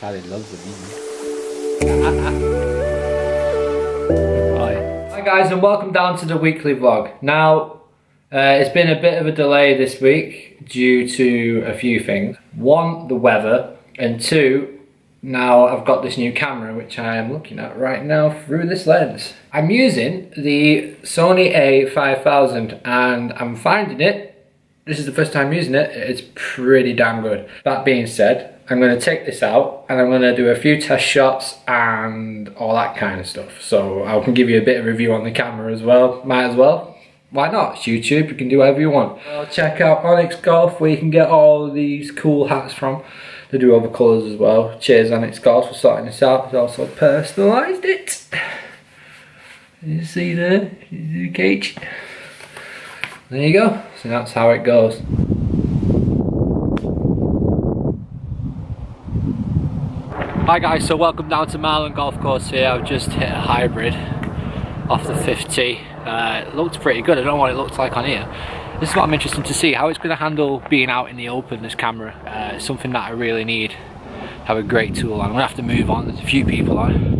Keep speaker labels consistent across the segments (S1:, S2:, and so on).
S1: loves the. Hi.
S2: Hi guys and welcome down to the weekly vlog. Now, uh, it's been a bit of a delay this week due to a few things. One, the weather, and two, now I've got this new camera which I am looking at right now through this lens. I'm using the Sony a5000 and I'm finding it, this is the first time using it, it's pretty damn good. That being said, I'm going to take this out and I'm going to do a few test shots and all that kind of stuff. So I can give you a bit of review on the camera as well, might as well. Why not? It's YouTube, you can do whatever you want. Check out Onix Golf where you can get all these cool hats from. They do other colours as well. Cheers Onix Golf for sorting this out. He's also personalised it. You see there? You see the cage? There you go. So that's how it goes. Hi guys, so welcome down to Marland Golf Course here. I've just hit a hybrid off the 50. Uh, it looked pretty good. I don't know what it looks like on here. This is what I'm interested to see, how it's going to handle being out in the open, this camera. Uh, something that I really need. Have a great tool. I'm going to have to move on. There's a few people on.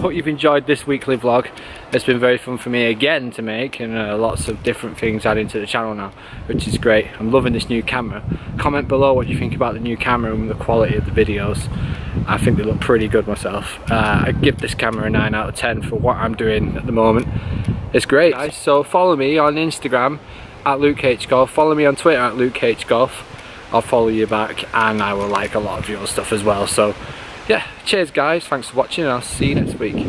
S2: Hope you've enjoyed this weekly vlog. It's been very fun for me again to make and uh, lots of different things adding to the channel now, which is great. I'm loving this new camera. Comment below what you think about the new camera and the quality of the videos. I think they look pretty good myself. Uh, I give this camera a 9 out of 10 for what I'm doing at the moment. It's great guys, so follow me on Instagram at Luke H Golf. Follow me on Twitter at Luke H Golf. I'll follow you back and I will like a lot of your stuff as well. So yeah, cheers guys, thanks for watching and I'll see you next week.